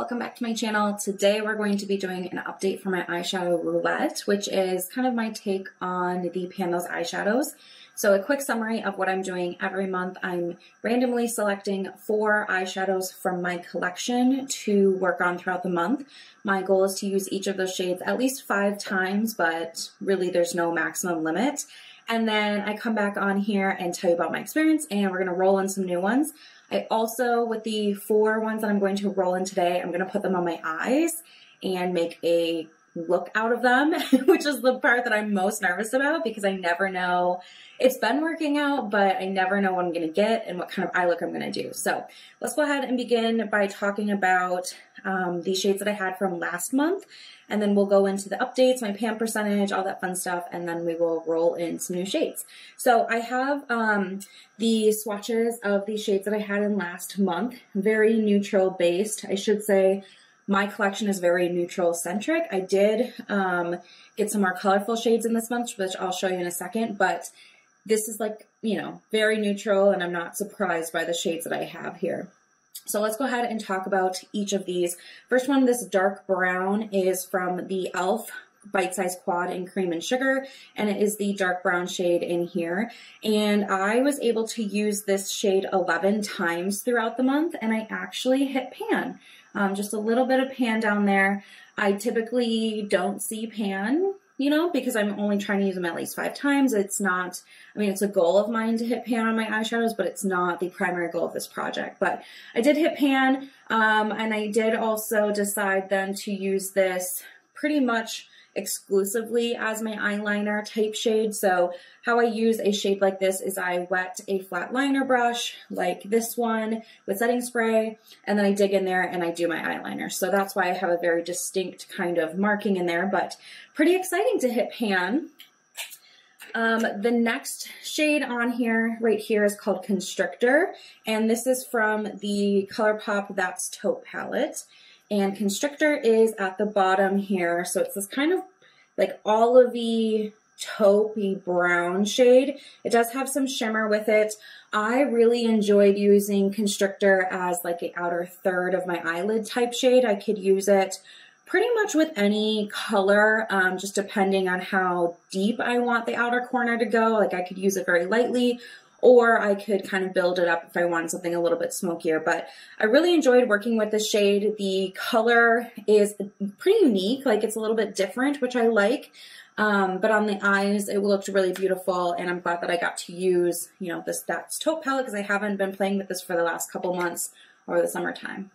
welcome back to my channel. Today we're going to be doing an update for my eyeshadow roulette, which is kind of my take on the Pan Those eyeshadows. So a quick summary of what I'm doing every month. I'm randomly selecting four eyeshadows from my collection to work on throughout the month. My goal is to use each of those shades at least five times, but really there's no maximum limit. And then I come back on here and tell you about my experience and we're gonna roll in some new ones. I also, with the four ones that I'm going to roll in today, I'm gonna put them on my eyes and make a look out of them, which is the part that I'm most nervous about because I never know. It's been working out, but I never know what I'm going to get and what kind of eye look I'm going to do. So let's go ahead and begin by talking about um, the shades that I had from last month. And then we'll go into the updates, my pan percentage, all that fun stuff, and then we will roll in some new shades. So I have um, the swatches of the shades that I had in last month, very neutral based. I should say my collection is very neutral centric. I did um, get some more colorful shades in this month, which I'll show you in a second, but this is like, you know, very neutral and I'm not surprised by the shades that I have here. So let's go ahead and talk about each of these. First one, this dark brown is from the e.l.f. Bite Size Quad in Cream and Sugar, and it is the dark brown shade in here. And I was able to use this shade 11 times throughout the month, and I actually hit pan um, just a little bit of pan down there. I typically don't see pan, you know, because I'm only trying to use them at least five times. It's not, I mean, it's a goal of mine to hit pan on my eyeshadows, but it's not the primary goal of this project. But I did hit pan, um, and I did also decide then to use this pretty much exclusively as my eyeliner type shade. So how I use a shade like this is I wet a flat liner brush like this one with setting spray, and then I dig in there and I do my eyeliner. So that's why I have a very distinct kind of marking in there, but pretty exciting to hit pan. Um, the next shade on here, right here, is called Constrictor, and this is from the ColourPop That's Taupe palette. And Constrictor is at the bottom here. So it's this kind of like olivey taupey brown shade. It does have some shimmer with it. I really enjoyed using Constrictor as like an outer third of my eyelid type shade. I could use it pretty much with any color, um, just depending on how deep I want the outer corner to go. Like I could use it very lightly or I could kind of build it up if I wanted something a little bit smokier. But I really enjoyed working with this shade. The color is pretty unique, like it's a little bit different, which I like. Um, but on the eyes, it looked really beautiful, and I'm glad that I got to use, you know, this That's Taupe palette because I haven't been playing with this for the last couple months or the summertime.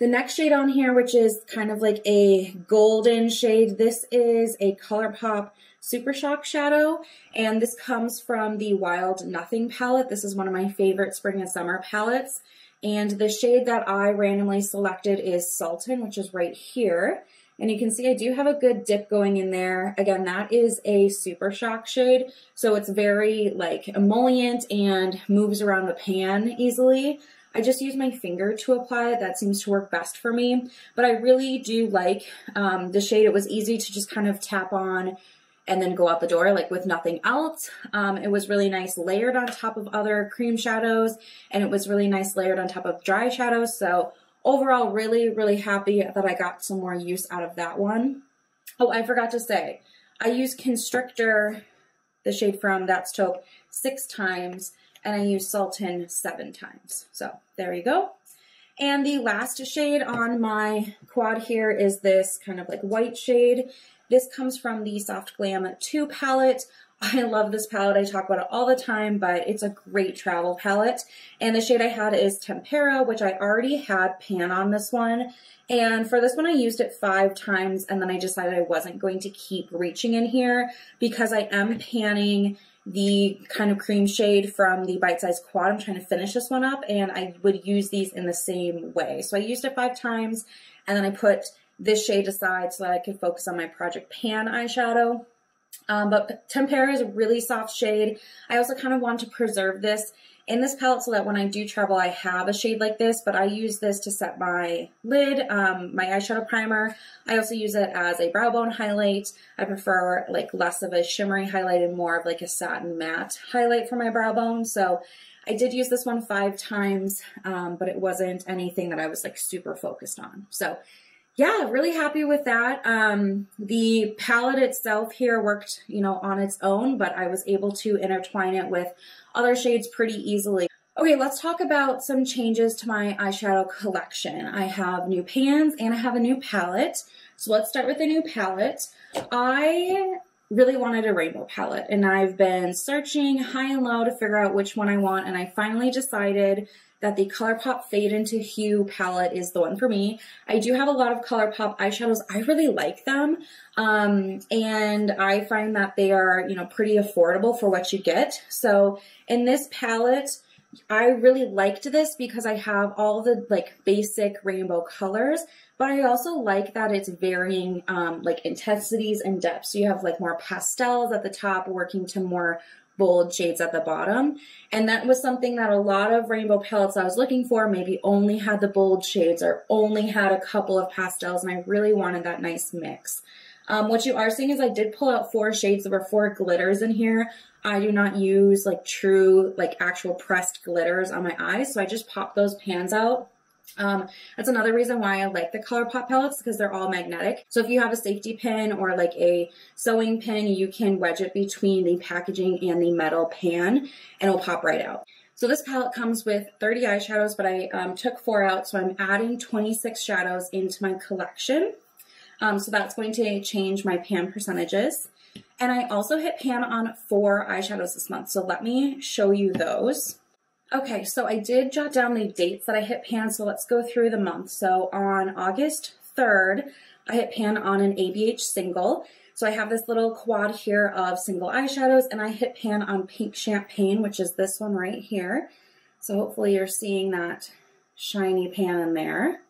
The next shade on here, which is kind of like a golden shade, this is a ColourPop Super Shock Shadow, and this comes from the Wild Nothing palette. This is one of my favorite spring and summer palettes, and the shade that I randomly selected is Sultan, which is right here. And you can see I do have a good dip going in there. Again, that is a Super Shock shade, so it's very like emollient and moves around the pan easily. I just use my finger to apply it. That seems to work best for me. But I really do like um, the shade. It was easy to just kind of tap on and then go out the door like with nothing else. Um, it was really nice layered on top of other cream shadows and it was really nice layered on top of dry shadows. So overall, really, really happy that I got some more use out of that one. Oh, I forgot to say, I used Constrictor, the shade from That's Taupe, six times and I used Sultan seven times. So there you go. And the last shade on my quad here is this kind of like white shade. This comes from the Soft Glam 2 palette. I love this palette. I talk about it all the time, but it's a great travel palette. And the shade I had is Tempera, which I already had pan on this one. And for this one, I used it five times, and then I decided I wasn't going to keep reaching in here because I am panning the kind of cream shade from the Bite Size Quad. I'm trying to finish this one up and I would use these in the same way. So I used it five times and then I put this shade aside so that I could focus on my Project Pan eyeshadow. Um, but Tempera is a really soft shade. I also kind of want to preserve this in this palette so that when I do travel, I have a shade like this, but I use this to set my lid, um, my eyeshadow primer. I also use it as a brow bone highlight. I prefer like less of a shimmery highlight and more of like a satin matte highlight for my brow bone. So I did use this one five times, um, but it wasn't anything that I was like super focused on. So yeah, really happy with that. Um, the palette itself here worked, you know, on its own, but I was able to intertwine it with other shades pretty easily. Okay, let's talk about some changes to my eyeshadow collection. I have new pans and I have a new palette. So let's start with the new palette. I really wanted a rainbow palette and I've been searching high and low to figure out which one I want and I finally decided that the ColourPop Fade into Hue palette is the one for me. I do have a lot of ColourPop eyeshadows. I really like them. Um, and I find that they are, you know, pretty affordable for what you get. So in this palette, I really liked this because I have all the like basic rainbow colors, but I also like that it's varying um, like intensities and depths. So you have like more pastels at the top working to more bold shades at the bottom. And that was something that a lot of rainbow palettes I was looking for maybe only had the bold shades or only had a couple of pastels and I really wanted that nice mix. Um, what you are seeing is I did pull out four shades. There were four glitters in here. I do not use like true, like actual pressed glitters on my eyes. So I just pop those pans out. Um, that's another reason why I like the ColourPop palettes because they're all magnetic. So if you have a safety pin or like a sewing pin, you can wedge it between the packaging and the metal pan and it'll pop right out. So this palette comes with 30 eyeshadows, but I um, took four out. So I'm adding 26 shadows into my collection. Um, so that's going to change my pan percentages. And I also hit pan on four eyeshadows this month. So let me show you those. Okay, so I did jot down the dates that I hit pan, so let's go through the month. So on August 3rd, I hit pan on an ABH single. So I have this little quad here of single eyeshadows, and I hit pan on Pink Champagne, which is this one right here. So hopefully you're seeing that shiny pan in there.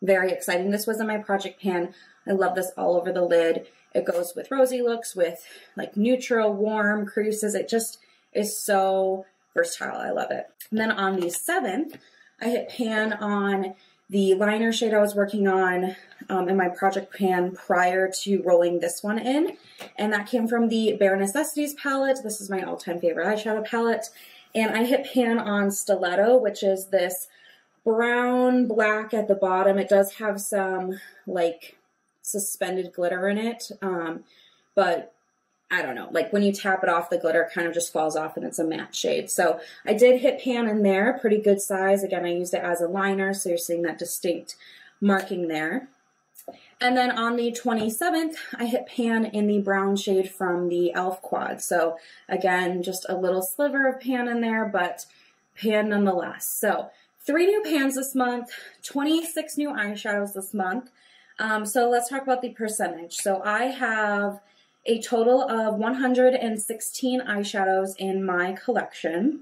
Very exciting. This was in my project pan. I love this all over the lid. It goes with rosy looks, with like neutral, warm creases. It just is so versatile. I love it. And then on the 7th, I hit pan on the liner shade I was working on um, in my project pan prior to rolling this one in. And that came from the Bare Necessities palette. This is my all-time favorite eyeshadow palette. And I hit pan on Stiletto, which is this brown black at the bottom. It does have some like suspended glitter in it. Um, but I don't know, like when you tap it off, the glitter kind of just falls off and it's a matte shade. So I did hit pan in there, pretty good size. Again, I used it as a liner, so you're seeing that distinct marking there. And then on the 27th, I hit pan in the brown shade from the e.l.f. quad. So again, just a little sliver of pan in there, but pan nonetheless. So three new pans this month, 26 new eyeshadows this month. Um, so let's talk about the percentage. So I have a total of 116 eyeshadows in my collection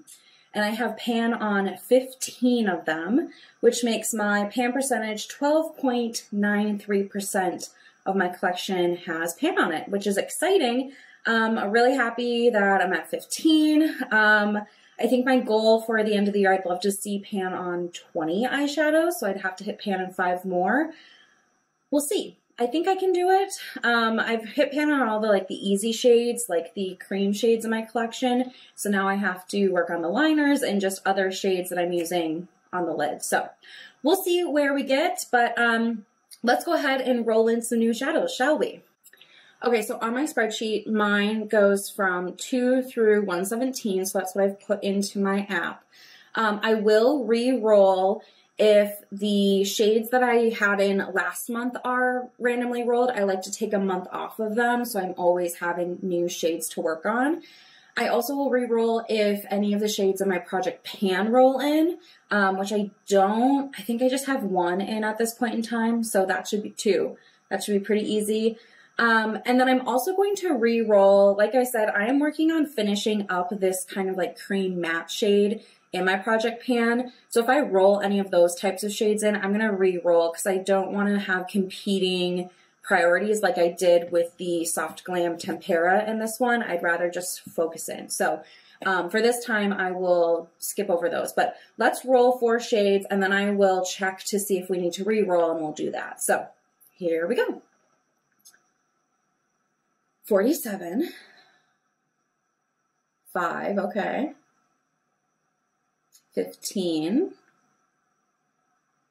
and I have pan on 15 of them, which makes my pan percentage 12.93% of my collection has pan on it, which is exciting. Um, I'm really happy that I'm at 15. Um, I think my goal for the end of the year, I'd love to see pan on 20 eyeshadows, so I'd have to hit pan on five more we'll see. I think I can do it. Um, I've hit pan on all the like the easy shades, like the cream shades in my collection. So now I have to work on the liners and just other shades that I'm using on the lid. So we'll see where we get, but um, let's go ahead and roll in some new shadows, shall we? Okay, so on my spreadsheet, mine goes from 2 through 117, so that's what I've put into my app. Um, I will re-roll if the shades that I had in last month are randomly rolled, I like to take a month off of them so I'm always having new shades to work on. I also will re-roll if any of the shades in my project pan roll in, um, which I don't, I think I just have one in at this point in time, so that should be two. That should be pretty easy. Um, and then I'm also going to re-roll, like I said, I am working on finishing up this kind of like cream matte shade in my project pan. So if I roll any of those types of shades in, I'm going to re-roll because I don't want to have competing priorities like I did with the Soft Glam Tempera in this one. I'd rather just focus in. So um, for this time, I will skip over those. But let's roll four shades and then I will check to see if we need to re-roll and we'll do that. So here we go. 47. 5, okay. 15,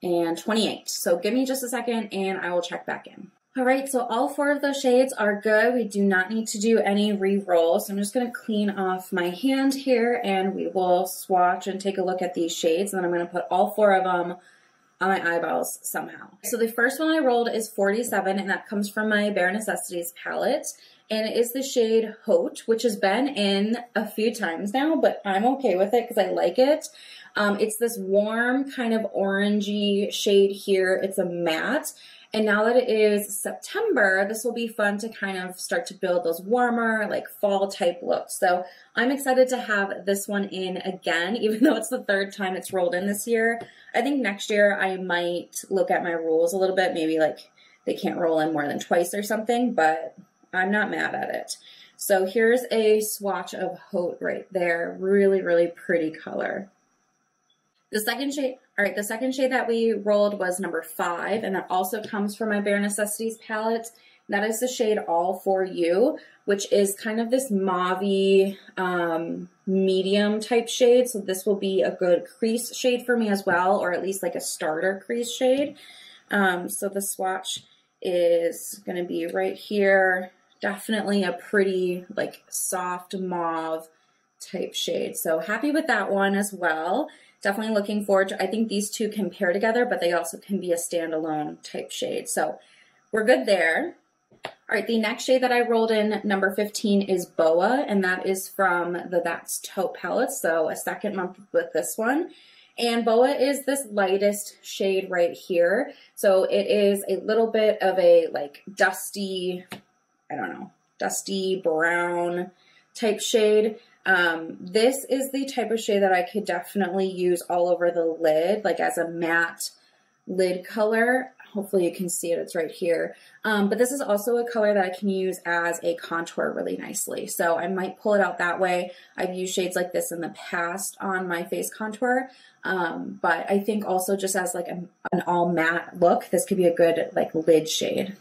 and 28. So give me just a second and I will check back in. All right, so all four of those shades are good. We do not need to do any re-roll. So I'm just gonna clean off my hand here and we will swatch and take a look at these shades. And then I'm gonna put all four of them on my eyeballs somehow. So the first one I rolled is 47 and that comes from my Bare Necessities palette. And it is the shade Haute, which has been in a few times now, but I'm okay with it because I like it. Um, it's this warm kind of orangey shade here. It's a matte and now that it is September, this will be fun to kind of start to build those warmer, like fall type looks. So I'm excited to have this one in again, even though it's the third time it's rolled in this year. I think next year I might look at my rules a little bit, maybe like they can't roll in more than twice or something, but I'm not mad at it. So here's a swatch of Haute right there. Really, really pretty color. The second shade, all right, the second shade that we rolled was number five, and that also comes from my Bare Necessities palette. That is the shade All For You, which is kind of this mauve um, medium type shade. So this will be a good crease shade for me as well, or at least like a starter crease shade. Um, so the swatch is going to be right here. Definitely a pretty like soft mauve type shade. So happy with that one as well definitely looking forward to, I think these two can pair together, but they also can be a standalone type shade. So we're good there. All right, the next shade that I rolled in, number 15, is Boa, and that is from the That's Taupe palette, so a second month with this one. And Boa is this lightest shade right here. So it is a little bit of a like dusty, I don't know, dusty brown type shade. Um, this is the type of shade that I could definitely use all over the lid, like as a matte lid color. Hopefully you can see it, it's right here. Um, but this is also a color that I can use as a contour really nicely. So I might pull it out that way. I've used shades like this in the past on my face contour. Um, but I think also just as like a, an all matte look, this could be a good like lid shade.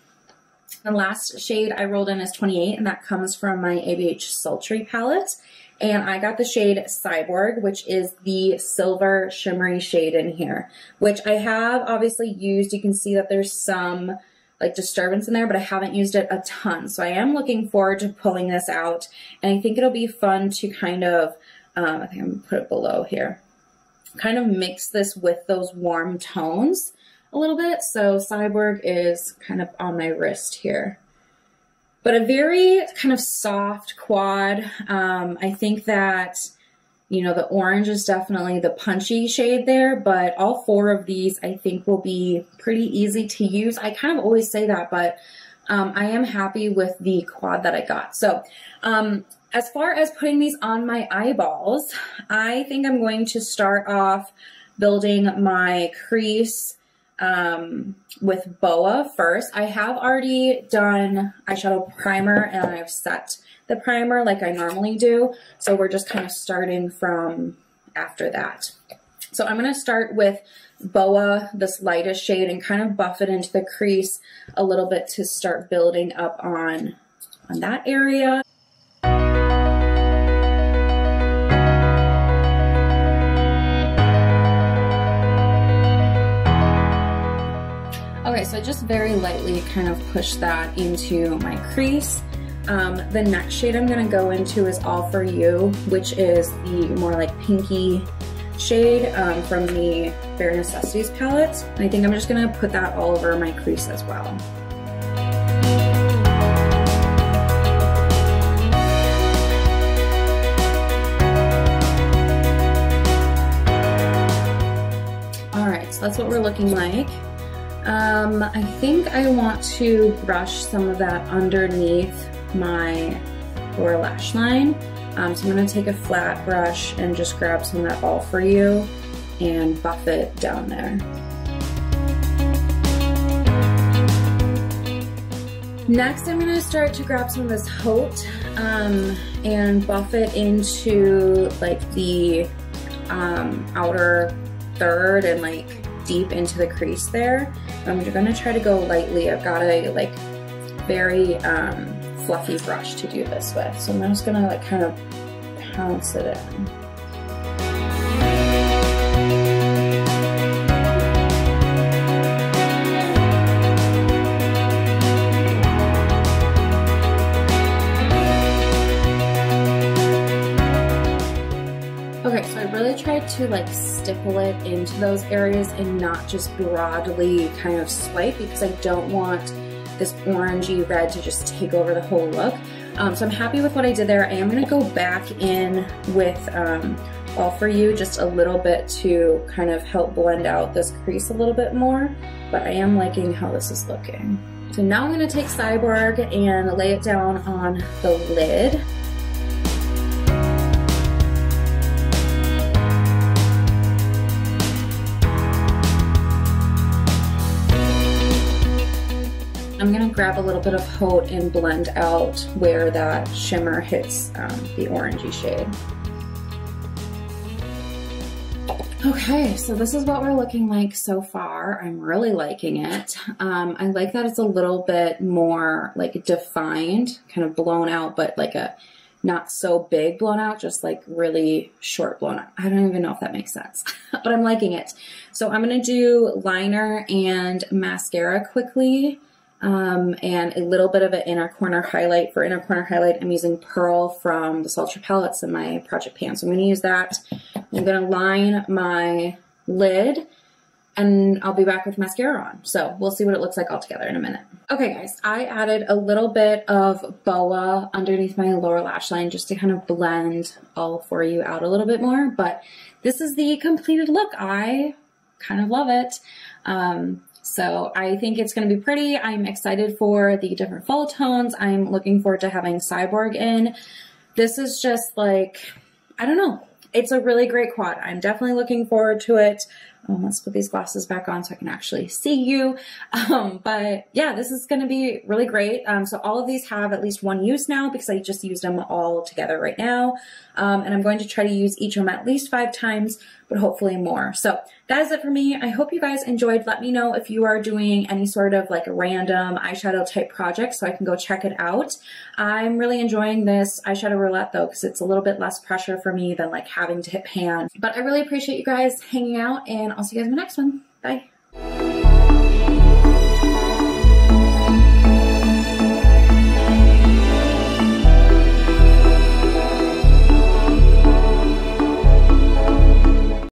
The last shade I rolled in is 28 and that comes from my ABH Sultry palette. And I got the shade Cyborg, which is the silver shimmery shade in here, which I have obviously used. You can see that there's some like disturbance in there, but I haven't used it a ton. So I am looking forward to pulling this out. And I think it'll be fun to kind of, um, I think I'm gonna put it below here, kind of mix this with those warm tones a little bit. So Cyborg is kind of on my wrist here but a very kind of soft quad. Um, I think that, you know, the orange is definitely the punchy shade there, but all four of these I think will be pretty easy to use. I kind of always say that, but um, I am happy with the quad that I got. So um, as far as putting these on my eyeballs, I think I'm going to start off building my crease um, with Boa first. I have already done eyeshadow primer and I've set the primer like I normally do. So we're just kind of starting from after that. So I'm going to start with Boa, this lightest shade, and kind of buff it into the crease a little bit to start building up on, on that area. So just very lightly kind of push that into my crease. Um, the next shade I'm gonna go into is All For You, which is the more like pinky shade um, from the Bare Necessities palette. And I think I'm just gonna put that all over my crease as well. All right, so that's what we're looking like. Um, I think I want to brush some of that underneath my lower lash line. Um, so I'm gonna take a flat brush and just grab some of that all for you and buff it down there. Next, I'm gonna start to grab some of this Haute um, and buff it into like the um, outer third and like deep into the crease there. Um, you're gonna try to go lightly. I've got a like very um, fluffy brush to do this with. So I'm just gonna like kind of pounce it in. Okay, so I really tried to like stipple it into those areas and not just broadly kind of swipe because I don't want this orangey red to just take over the whole look. Um, so I'm happy with what I did there. I am gonna go back in with um, All For You just a little bit to kind of help blend out this crease a little bit more, but I am liking how this is looking. So now I'm gonna take Cyborg and lay it down on the lid. Grab a little bit of Haute and blend out where that shimmer hits um, the orangey shade. Okay, so this is what we're looking like so far. I'm really liking it. Um, I like that it's a little bit more like defined, kind of blown out, but like a not so big blown out, just like really short blown out. I don't even know if that makes sense, but I'm liking it. So I'm gonna do liner and mascara quickly um, and a little bit of an inner corner highlight. For inner corner highlight, I'm using Pearl from the Sultry Palettes in my Project Pan. So I'm going to use that. I'm going to line my lid and I'll be back with mascara on. So we'll see what it looks like all together in a minute. Okay guys, I added a little bit of boa underneath my lower lash line just to kind of blend all for you out a little bit more. But this is the completed look. I kind of love it. Um, so I think it's going to be pretty. I'm excited for the different fall tones. I'm looking forward to having Cyborg in. This is just like, I don't know. It's a really great quad. I'm definitely looking forward to it. Um, let's put these glasses back on so I can actually see you. Um, but yeah, this is going to be really great. Um, so all of these have at least one use now because I just used them all together right now. Um, and I'm going to try to use each of them at least five times, but hopefully more. So that is it for me. I hope you guys enjoyed. Let me know if you are doing any sort of like random eyeshadow type project so I can go check it out. I'm really enjoying this eyeshadow roulette though because it's a little bit less pressure for me than like having to hit pan. But I really appreciate you guys hanging out and I'll see you guys in the next one. Bye.